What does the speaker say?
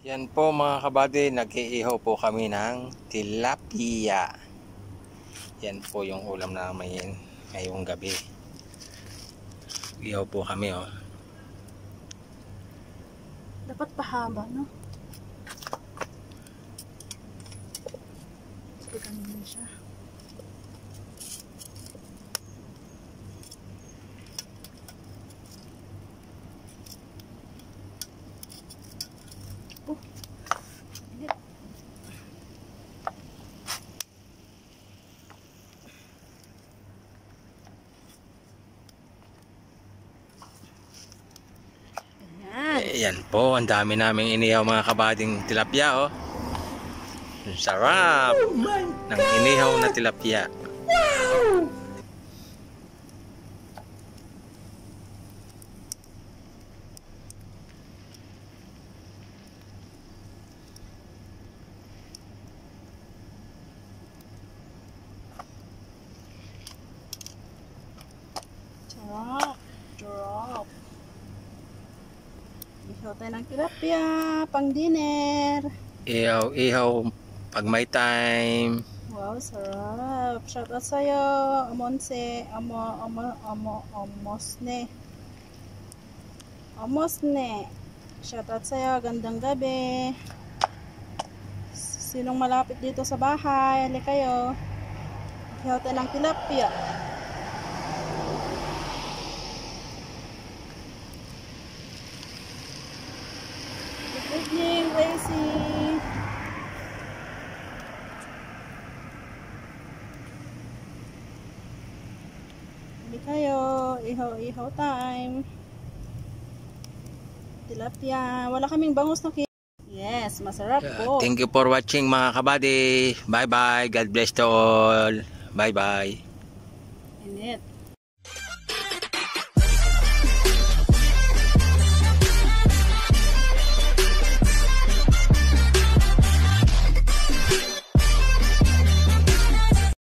Yan po mga kabady, nag-iihaw po kami ng tilapia. Yan po yung ulam namin ngayong gabi. Ihaw po kami oh. Dapat pahaba, no? Mo siya. Oh. Init. Ayan. Yan po, ang dami naming inihaw mga kabading tilapia oh. Ang Sarap ng inihaw na tilapia. Sarap. Sarap. Ihaw tayo ng tilapia, pang dinner. Ihaw, ihaw pag may time. Wow, sarap. Shout out sa'yo, Amonse, Amo, Amo, Amo, Amosne. Amosne. Shout out sa'yo, gandang gabi. Sinong malapit dito sa bahay, hali kayo. Ihaw tayo ng tilapia. Hindi kayo. Ihaw-ihaw time. Tilapia. Wala kaming bangus na Yes, masarap po. Thank you for watching mga kabady. Bye bye. God bless to all. Bye bye. Init.